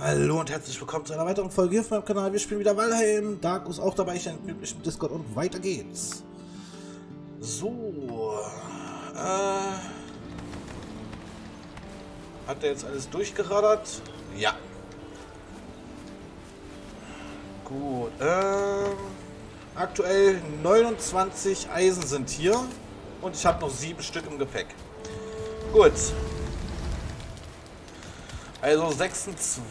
Hallo und herzlich willkommen zu einer weiteren Folge hier auf meinem Kanal. Wir spielen wieder Valheim. Dark ist auch dabei, ich entmute mich im Discord und weiter geht's. So. Äh. Hat der jetzt alles durchgeraddert? Ja. Gut. Ähm. Aktuell 29 Eisen sind hier. Und ich habe noch sieben Stück im Gepäck. Gut. Also 26,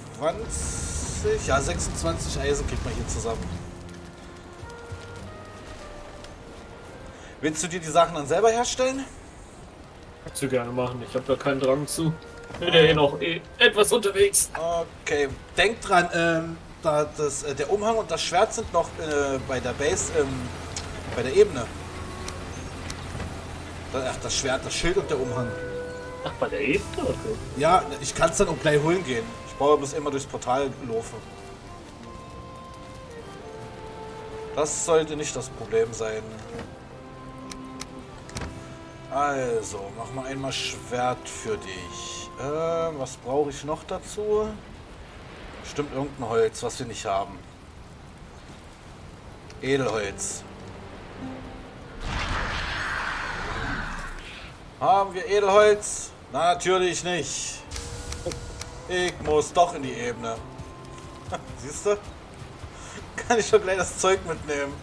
ja 26 Eisen kriegt man hier zusammen. Willst du dir die Sachen dann selber herstellen? Kannst du gerne machen, ich habe da keinen Drang zu. Bin ja eh noch eh etwas unterwegs. Okay, denk dran, ähm, da das, äh, der Umhang und das Schwert sind noch äh, bei der Base, ähm, bei der Ebene. Ach, das Schwert, das Schild und der Umhang. Ach, bei der Ebene? Okay. Ja, ich kann es dann auch gleich holen gehen. Ich brauche bis immer durchs Portal laufen. Das sollte nicht das Problem sein. Also, mach mal einmal Schwert für dich. Äh, was brauche ich noch dazu? Stimmt irgendein Holz, was wir nicht haben. Edelholz. Haben wir Edelholz? Na, natürlich nicht. Ich muss doch in die Ebene. Siehst du? Kann ich schon gleich das Zeug mitnehmen.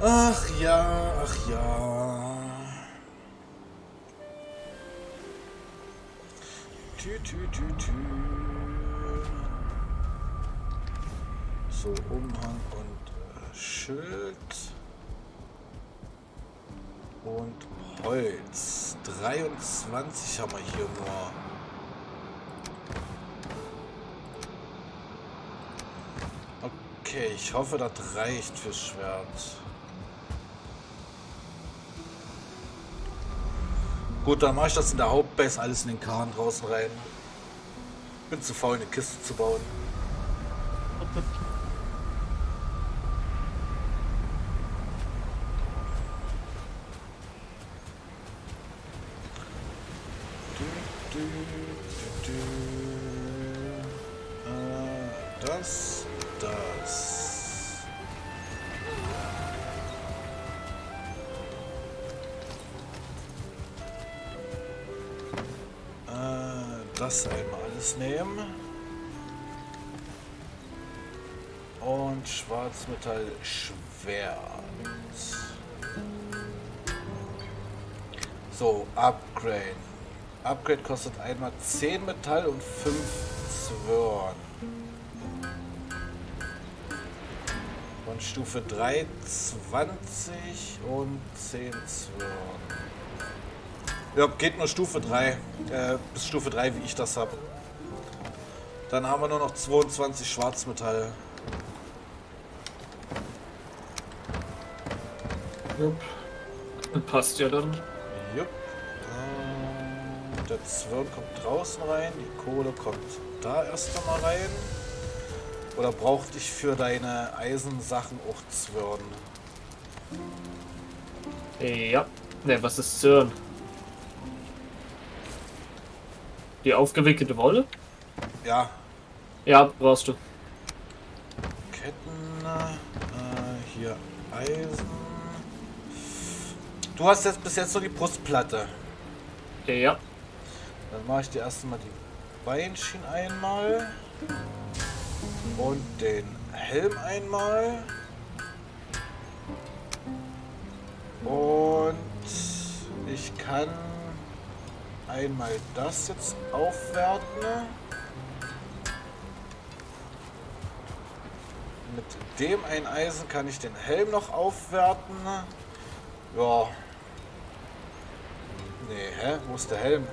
Ach ja, ach ja. Tü, tü, tü, tü. So, Umhang und äh, Schild. Und Holz. 23 haben wir hier nur. Okay, ich hoffe, das reicht fürs Schwert. Gut, dann mache ich das in der Hauptbase alles in den Kahn draußen rein. Bin zu faul, eine Kiste zu bauen. Einmal alles nehmen. Und Schwarzmetall Schwert. So, Upgrade. Upgrade kostet einmal 10 Metall und 5 Zwirn. Von Stufe 3 20 und 10 Zwirn. Ja, geht nur Stufe 3. Äh, bis Stufe 3, wie ich das habe. Dann haben wir nur noch 22 Schwarzmetall. Jupp. Passt ja dann. Jupp. Der Zwirn kommt draußen rein, die Kohle kommt da erst einmal rein. Oder braucht dich für deine Eisensachen auch Zwirn? Ja. Ne, was ist Zirn? Die aufgewickelte Wolle? Ja, Ja, brauchst du. Ketten, äh, hier Eisen. Du hast jetzt bis jetzt nur die Brustplatte. Ja. Dann mache ich dir erstmal die Beinchen einmal. Und den Helm einmal. Und ich kann einmal das jetzt aufwerten. Mit dem ein Eisen kann ich den Helm noch aufwerten. Ja. Nee, hä? Wo ist der Helm?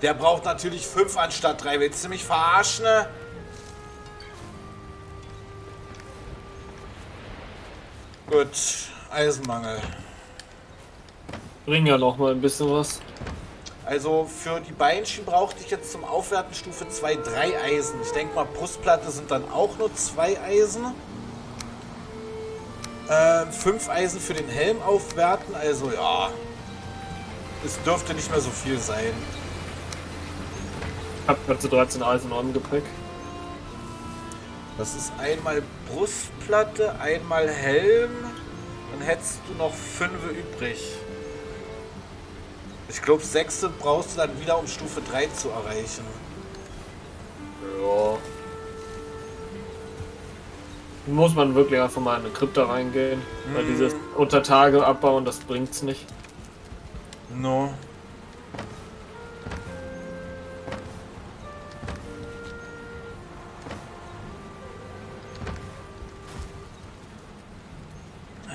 Der braucht natürlich 5 anstatt 3. Willst du mich verarschen? Gut, Eisenmangel. Bring ja noch mal ein bisschen was. Also für die Beinchen brauchte ich jetzt zum Aufwerten Stufe 2 drei Eisen. Ich denke mal, Brustplatte sind dann auch nur zwei Eisen. Äh, fünf Eisen für den Helm aufwerten. Also ja, es dürfte nicht mehr so viel sein. Ich hab ganze 13 Eisen im Gepäck. Das ist einmal Brustplatte, einmal Helm. Dann hättest du noch fünf übrig. Ich glaube, sechste brauchst du dann wieder, um Stufe 3 zu erreichen. Ja. Muss man wirklich einfach mal in eine Krypta reingehen. Weil Mhm. dieses unter Tage abbauen, das bringt's nicht. No.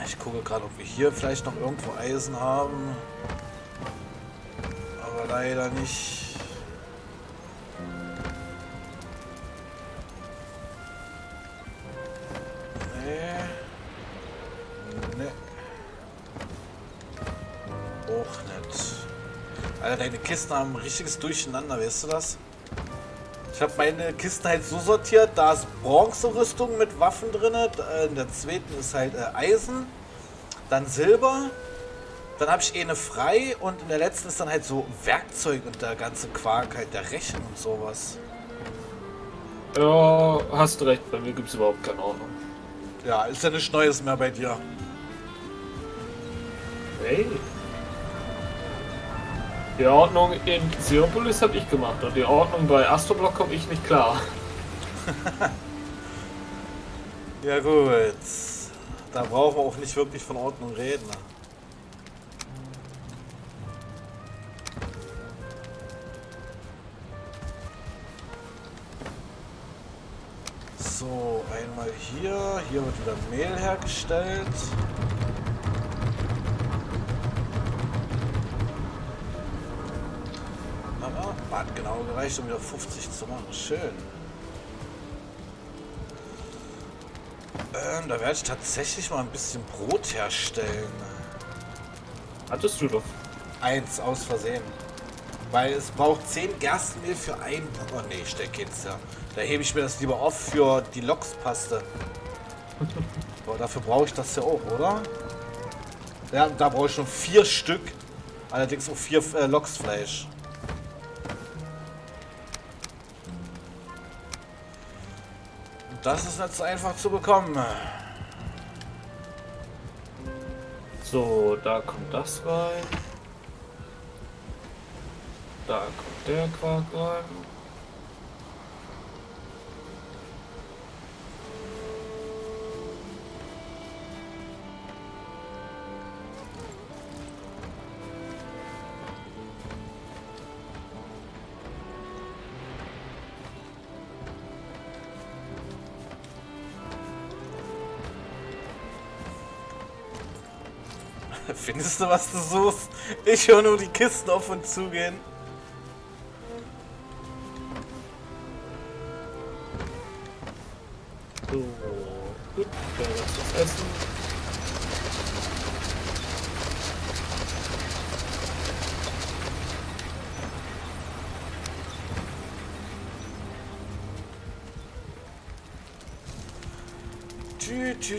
Ich gucke gerade, ob wir hier vielleicht noch irgendwo Eisen haben. Leider nicht. Nee. Nee. Auch nicht. Alter, deine Kisten haben ein richtiges Durcheinander, weißt du das? Ich habe meine Kisten halt so sortiert, da ist Bronze-Rüstung mit Waffen drin, in der zweiten ist halt äh, Eisen, dann Silber, dann habe ich eine frei und in der letzten ist dann halt so Werkzeug und der ganze Quark, halt der Rechen und sowas. Ja, hast recht, bei mir gibt's überhaupt keine Ordnung. Ja, ist ja nichts Neues mehr bei dir. Hey. Die Ordnung in Xenopolis habe ich gemacht und die Ordnung bei Astroblock komme ich nicht klar. Ja gut, da brauchen wir auch nicht wirklich von Ordnung reden. So, einmal hier. Hier wird wieder Mehl hergestellt. Aber hat genau gereicht, um wieder 50 zu machen. Schön. Ähm, da werde ich tatsächlich mal ein bisschen Brot herstellen. Hattest du doch. Eins aus Versehen. Weil es braucht 10 Gerstenmehl für ein. Oh nee, steck jetzt ja. Da hebe ich mir das lieber auf für die Lokspaste. Aber dafür brauche ich das ja auch, oder? Ja, da brauche ich nur vier Stück. Allerdings auch vier äh, Loksfleisch. Und Das ist nicht so einfach zu bekommen. So, da kommt das rein. Da kommt der Quark rein. Findest du, was du suchst? Ich höre nur die Kisten auf und zugehen. So,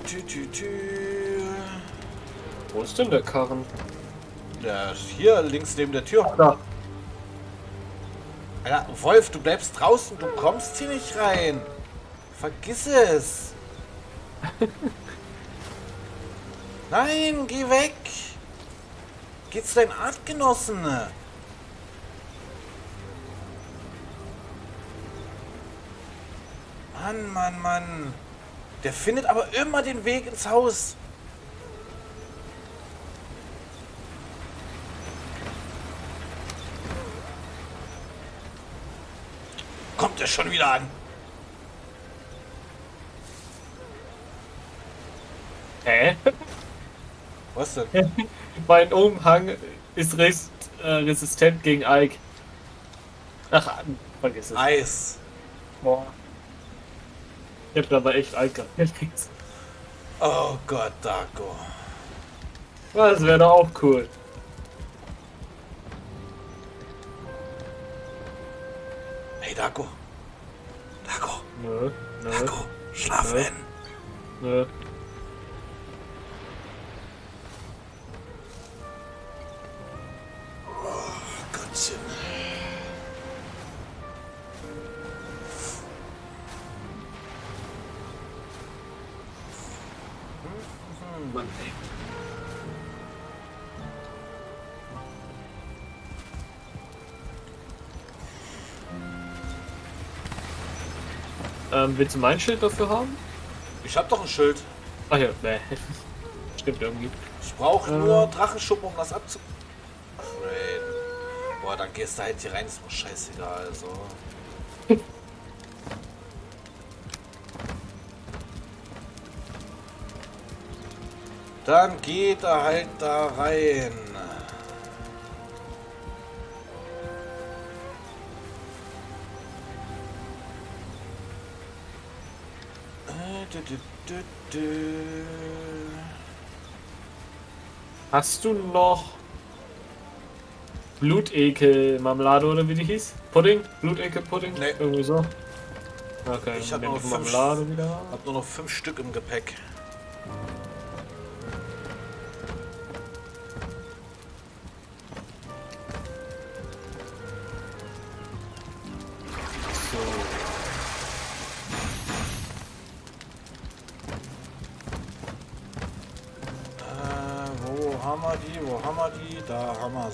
Tü, tü, tü. Wo ist denn der Karren? Ja, hier links neben der Tür. Da. Alter, Wolf, du bleibst draußen, du kommst hier nicht rein. Vergiss es. Nein, geh weg. Geh zu deinen Artgenossen. Mann, Mann, Mann. Der findet aber immer den Weg ins Haus. Kommt er schon wieder an? Hä? Was denn? mein Umhang ist res äh, resistent gegen Ike. Ach, vergiss es. Eis. Boah. Ich hab da aber echt Alkohol gekriegt. Oh Gott, Darko. Das wäre doch auch cool. Hey, Darko. Darko. Nö, nö. Darko, schlaf Nö. Nö. Ähm, willst du mein Schild dafür haben? Ich hab doch ein Schild. Ach ja, nee. Stimmt irgendwie. Ich brauche Ähm. nur Drachenschuppen, um das abzu... Rain. Boah, dann gehst du halt hier rein, ist mir scheißegal, also. Dann geht er halt da rein. Hast du noch Blutekel-Marmelade oder wie die hieß? Pudding? Blutekel-Pudding? Nee. Irgendwie so. Okay, Ich hab nehm nur die fünf- Marmelade wieder. Hab nur noch fünf Stück im Gepäck.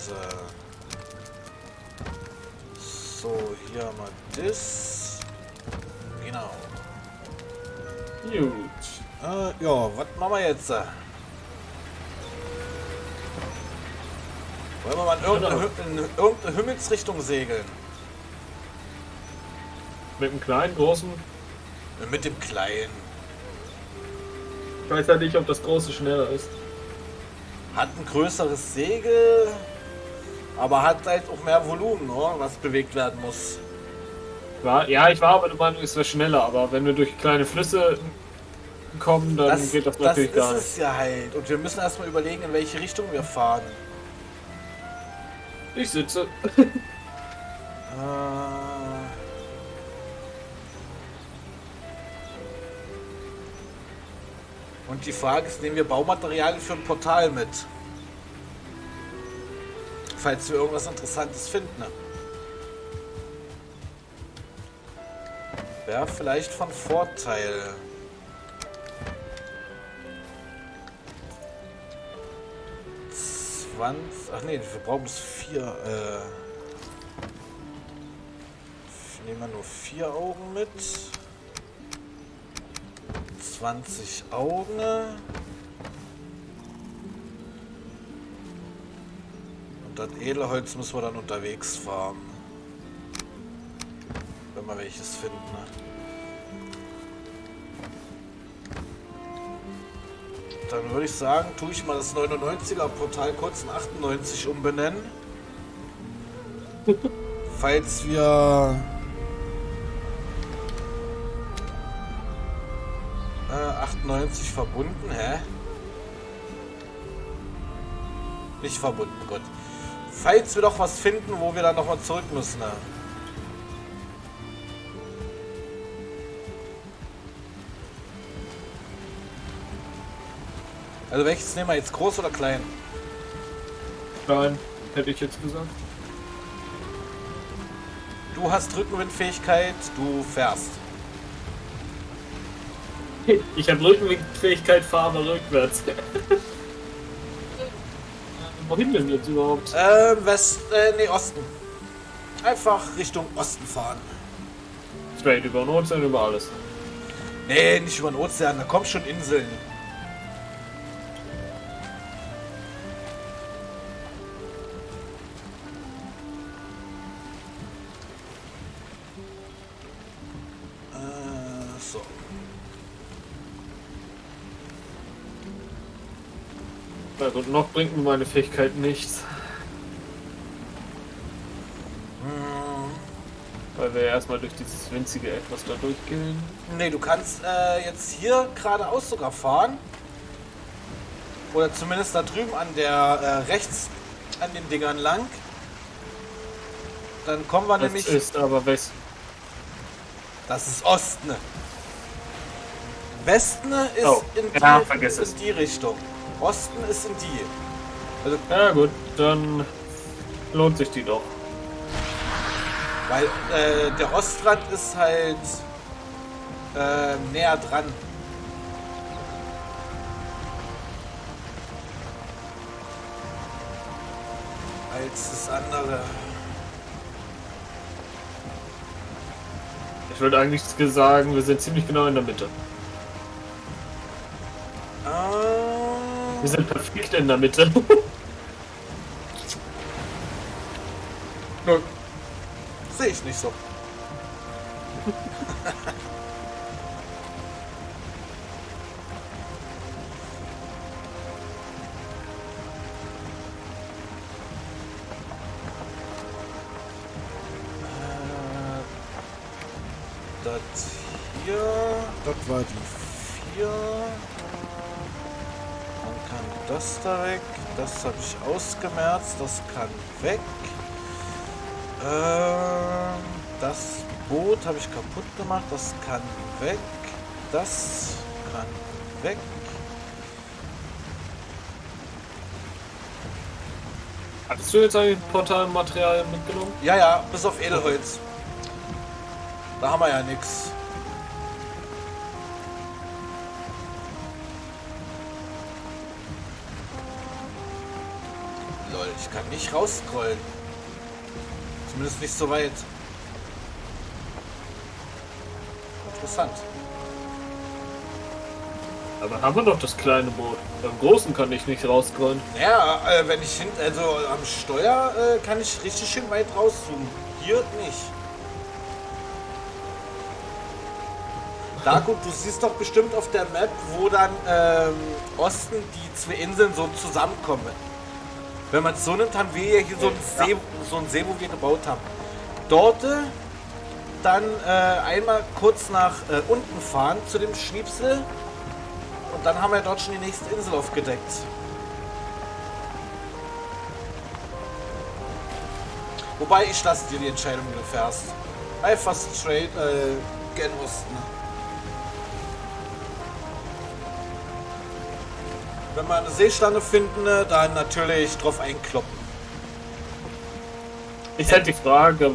Wir sie. So, hier haben wir das. Genau. Gut. Äh, ja, was machen wir jetzt? Wollen wir mal in irgendeine, in irgendeine Himmelsrichtung segeln? Mit einem kleinen, großen. Mit dem Kleinen. Ich weiß ja nicht, ob das große schneller ist. Hat ein größeres Segel, aber hat halt auch mehr Volumen, ne, was bewegt werden muss. Ja, ich war aber der Meinung, es wäre schneller, aber wenn wir durch kleine Flüsse kommen, dann Das, geht das das natürlich ist gar nicht. es ja halt. Und wir müssen erstmal überlegen, in welche Richtung wir fahren. Ich sitze. Äh, Und die Frage ist, nehmen wir Baumaterialien für ein Portal mit? Falls wir irgendwas Interessantes finden. ne? Wäre vielleicht von Vorteil. Ach nee, wir brauchen bis vier. Äh, nehmen wir nur vier Augen mit. 20 Augen. Das Edelholz müssen wir dann unterwegs farmen. Wenn wir welches finden. Ne? Dann würde ich sagen, tue ich mal das 99er Portal kurz in 98 umbenennen. Falls wir Äh, 98 verbunden, hä? Nicht verbunden, Gott. Falls wir doch was finden, wo wir dann nochmal zurück müssen, ne? Also welches nehmen wir jetzt, groß oder klein? Nein, hätte ich jetzt gesagt. Du hast Rückenwindfähigkeit, du fährst. Ich habe Rückenwindfähigkeit, fahre rückwärts. Wohin denn jetzt überhaupt? Ähm, West, äh, nee, Osten. Einfach Richtung Osten fahren. Straight über den Ozean, über alles. Nee, nicht über den Ozean, da kommen schon Inseln. Noch bringt mir meine Fähigkeit nichts. Hm, Weil wir ja erstmal durch dieses winzige Etwas da durchgehen. Nee, du kannst äh, jetzt hier geradeaus sogar fahren. Oder zumindest da drüben an der äh, rechts an den Dingern lang. Dann kommen wir Das nämlich. ist aber West. Das ist Osten. Westen ist Oh, in, die, ja, in die Richtung. Osten ist in die. Also, Ja gut, dann lohnt sich die doch. weil äh, der Ostrand ist halt äh, näher dran. Als das andere. Ich würde eigentlich sagen, wir sind ziemlich genau in der Mitte. Wir sind perfekt in der Mitte. Nö. Sehe ich nicht so. Äh, Das hier, das war die 4. Das da weg. Das habe ich ausgemerzt. Das kann weg. Ähm, das Boot habe ich kaputt gemacht. Das kann weg. Das kann weg. Hattest du jetzt eigentlich Portalmaterial mitgenommen? Ja, ja, bis auf Edelholz. Da haben wir ja nichts. Lol, ich kann nicht rausscrollen. Zumindest nicht so weit. Interessant. Aber haben wir doch das kleine Boot. Beim großen kann ich nicht rausscrollen. Ja, äh, wenn ich hin, also am Steuer äh, kann ich richtig schön weit rauszoomen. Hier nicht. Darko, du siehst doch bestimmt auf der Map, wo dann ähm, Osten die zwei Inseln so zusammenkommen. Wenn man es so nimmt, haben wir ja hier so einen, Ja. See, so einen See, wo wir gebaut haben. Dort äh, dann äh, einmal kurz nach äh, unten fahren zu dem Schniepsel und dann haben wir dort schon die nächste Insel aufgedeckt. Wobei ich lasse dir die Entscheidung, wie du fährst. Einfach straight äh, gen Osten. Wenn wir eine Seeschlange finden, äh, dann natürlich drauf einkloppen. Ist halt die Frage,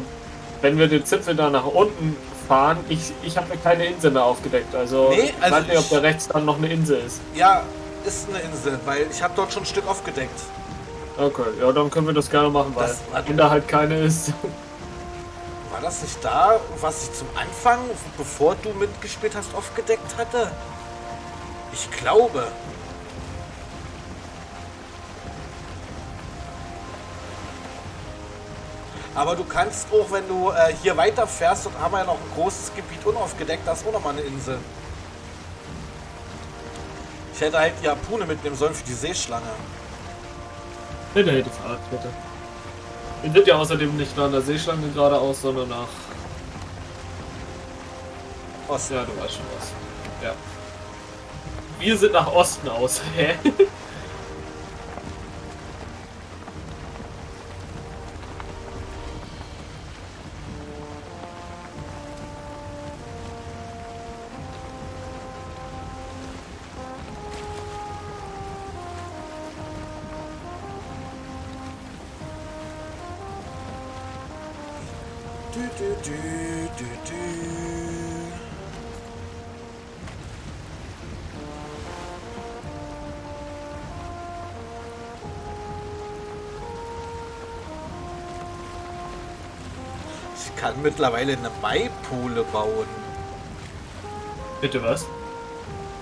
wenn wir den Zipfel da nach unten fahren, ich, ich habe mir keine Insel mehr aufgedeckt. Also, Nee, ich also weiß nicht, ob ich- da rechts dann noch eine Insel ist. Ja, ist eine Insel, weil ich habe dort schon ein Stück aufgedeckt. Okay, ja, dann können wir das gerne machen, weil wenn da halt keine ist. War das nicht da, was ich zum Anfang, bevor du mitgespielt hast, aufgedeckt hatte? Ich glaube. Aber du kannst auch, wenn du äh, hier weiterfährst, und haben wir ja noch ein großes Gebiet unaufgedeckt, da ist auch nochmal eine Insel. Ich hätte halt die Harpune mitnehmen sollen für die Seeschlange. Bitte hätte Fahrradkette. Wir sind ja außerdem nicht nach der Seeschlange geradeaus, sondern nach. Osten. Ja, du weißt schon was. Ja. Wir sind nach Osten aus. Hä? Du, du, du. Ich kann mittlerweile eine Maipole bauen. Bitte was?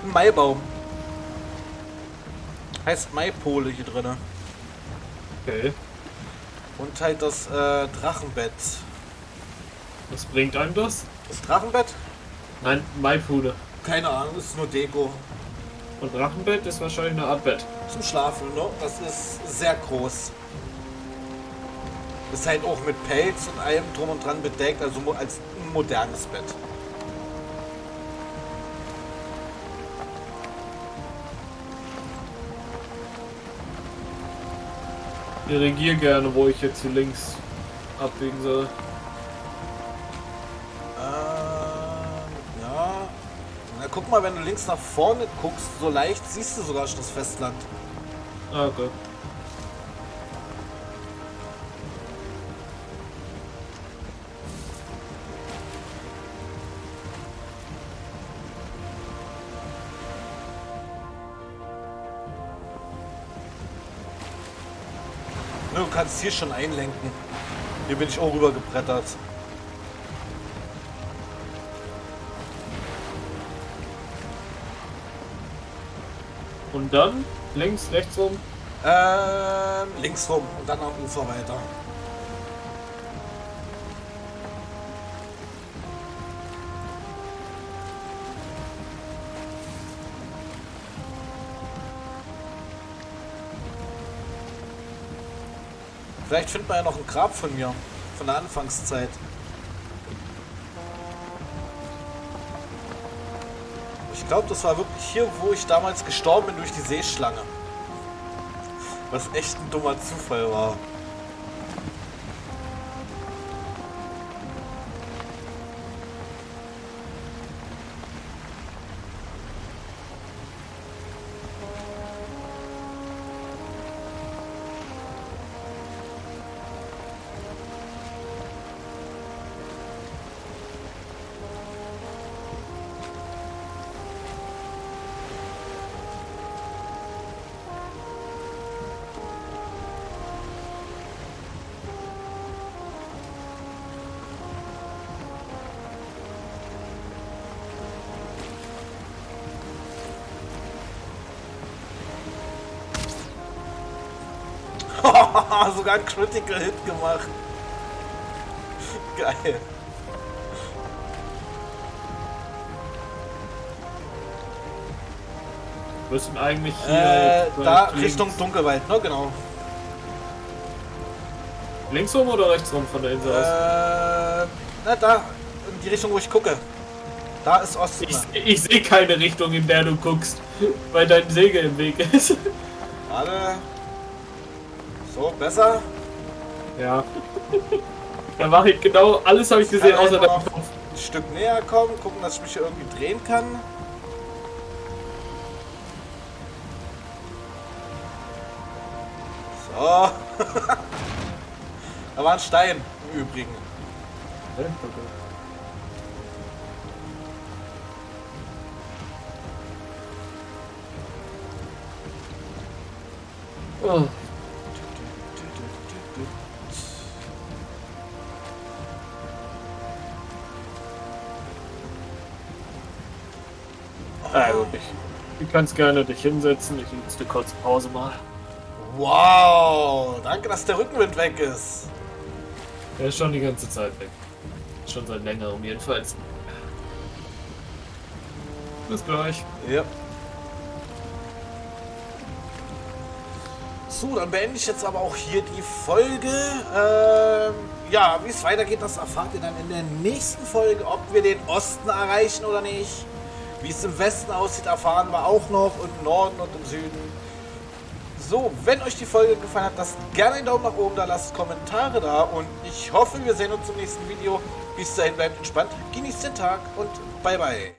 Ein Maibaum. Heißt Maipole hier drin. Okay. Und halt das äh, Drachenbett. Was bringt einem das? Das Drachenbett? Nein, Maipude. Keine Ahnung, ist nur Deko. Und Drachenbett ist wahrscheinlich eine Art Bett. Zum Schlafen, ne? Das ist sehr groß. Ist halt auch mit Pelz und allem drum und dran bedeckt, also als ein modernes Bett. Dirigier gerne, wo ich jetzt hier links abbiegen soll. Guck mal, wenn du links nach vorne guckst, so leicht siehst du sogar schon das Festland. Ah, okay. Du kannst hier schon einlenken. Hier bin ich auch rüber Und dann links, rechts rum. Ähm, links rum und dann am Ufer weiter. Vielleicht findet man ja noch ein Grab von mir, von der Anfangszeit. Glaube, das war wirklich hier, wo ich damals gestorben bin durch die Seeschlange. Was echt ein dummer Zufall war. Sogar ein Critical Hit gemacht. Geil. Wir müssen eigentlich hier. Äh, da links, Richtung Dunkelwald, ne? Genau. Links rum oder rechts rum von der Insel aus? Äh, na da, in die Richtung, wo ich gucke. Da ist Osten. Ich, ich sehe keine Richtung, in der du guckst, weil dein Segel im Weg ist. Warte. So, besser. Ja. Da war ich genau, alles habe ich gesehen, Kann außer noch Kopf. ein Stück näher kommen, gucken, dass ich mich hier irgendwie drehen kann. So. da war ein Stein im Übrigen. Oh. Kannst gerne dich hinsetzen. Ich jetzt eine kurze Pause mal. Wow, danke, dass der Rückenwind weg ist. Er ist schon die ganze Zeit weg. Schon seit längerem jedenfalls. Bis gleich. Ja. So, dann beende ich jetzt aber auch hier die Folge. Ähm, ja, wie es weitergeht, das erfahrt ihr dann in der nächsten Folge, ob wir den Osten erreichen oder nicht. Wie es im Westen aussieht, erfahren wir auch noch und im Norden und im Süden. So, wenn euch die Folge gefallen hat, lasst gerne einen Daumen nach oben da, lasst Kommentare da und ich hoffe, wir sehen uns im nächsten Video. Bis dahin bleibt entspannt, genießt den Tag und bye bye.